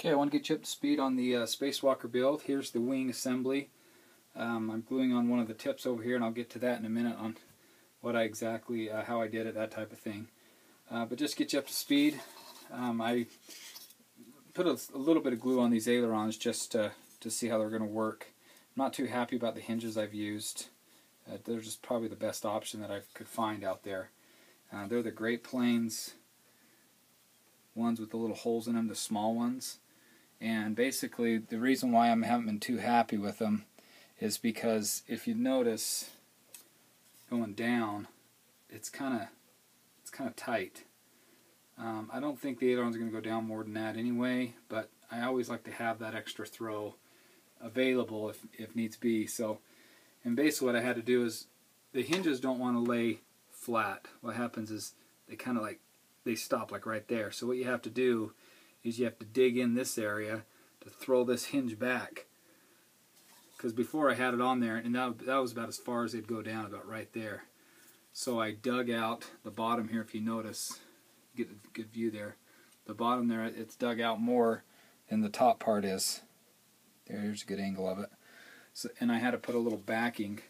Okay, I want to get you up to speed on the uh, Spacewalker build. Here's the wing assembly. Um, I'm gluing on one of the tips over here, and I'll get to that in a minute on what I exactly, uh, how I did it, that type of thing. Uh, but just get you up to speed, um, I put a, a, little bit of glue on these ailerons just to, to see how they're going to work. I'm not too happy about the hinges I've used. Uh, they're just probably the best option that I could find out there. Uh, they're the Great Plains ones with the little holes in them, the small ones. And basically, the reason why I haven't been too happy with them is because if you notice, going down, it's kind of it's kind of tight. Um, I don't think the ailerons are going to go down more than that anyway, but I always like to have that extra throw available if, if needs be. So, and basically what I had to do is the hinges don't want to lay flat. What happens is they kind of like, they stop like right there. So what you have to do is you have to dig in this area to throw this hinge back. Because before I had it on there, and that, that was about as far as it'd go down, about right there. So I dug out the bottom here, if you notice, get a good view there. The bottom there, it's dug out more than the top part is. There's a good angle of it. So, and I had to put a little backing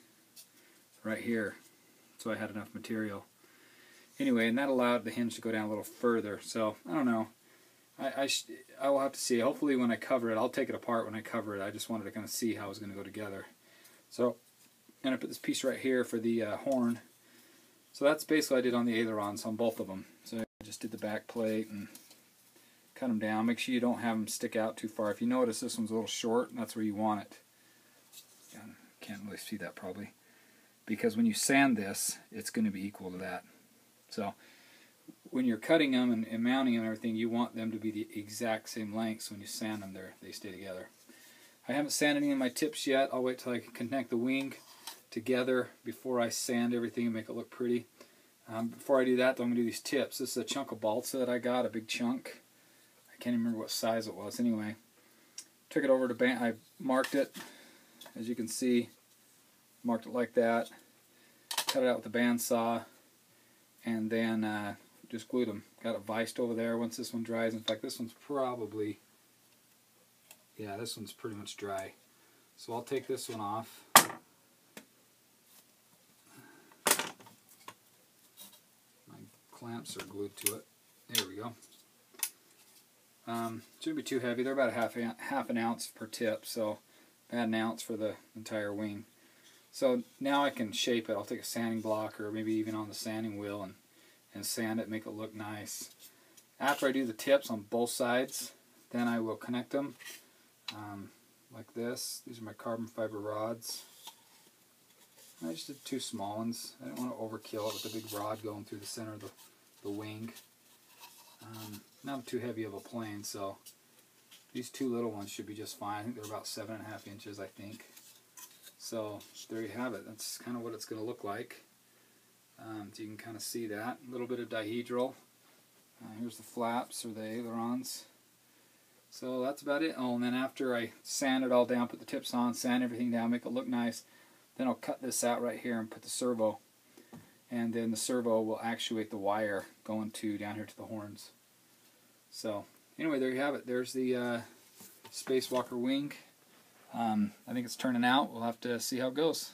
right here, so I had enough material. Anyway, and that allowed the hinge to go down a little further. So I don't know. I, I, I will have to see. Hopefully when I cover it, I'll take it apart when I cover it. I just wanted to kind of see how it was going to go together. So, and I put this piece right here for the uh, horn. So that's basically what I did on the ailerons on both of them. So I just did the back plate and cut them down. Make sure you don't have them stick out too far. If you notice this one's a little short, that's where you want it. Can't really see that probably. Because when you sand this, it's going to be equal to that. So when you're cutting them and, and, mounting them and everything, you want them to be the exact same length. So when you sand them, there they stay together. I haven't sanded any of my tips yet. I'll wait till I connect the wing together before I sand everything and make it look pretty. Um, before I do that, though, I'm going to do these tips. This is a chunk of balsa that I got, a big chunk. I can't even remember what size it was. Anyway, took it over to band. I marked it, as you can see, marked it like that. Cut it out with a bandsaw, and then uh, just glued them. Got it viced over there once this one dries. In fact, this one's probably, yeah, this one's pretty much dry. So I'll take this one off. My clamps are glued to it. There we go. Um, shouldn't be too heavy. They're about a half, half an ounce per tip, so about an ounce for the entire wing. So now I can shape it. I'll take a sanding block or maybe even on the sanding wheel and and sand it, make it look nice. After I do the tips on both sides, then I will connect them um, like this. These are my carbon fiber rods. I just did two small ones. I didn't want to overkill it with the big rod going through the center of the, the wing. Um, not too heavy of a plane, so these two little ones should be just fine. I think they're about seven and a half inches, I think. So there you have it. That's kind of what it's going to look like. Um, so you can kind of see that. A little bit of dihedral. Uh, here's the flaps or the ailerons. So that's about it. Oh, and then after I sand it all down, put the tips on, sand everything down, make it look nice, then I'll cut this out right here and put the servo. And then the servo will actuate the wire going to down here to the horns. So anyway, there you have it. There's the uh, Spacewalker wing. Um, I think it's turning out. We'll have to see how it goes.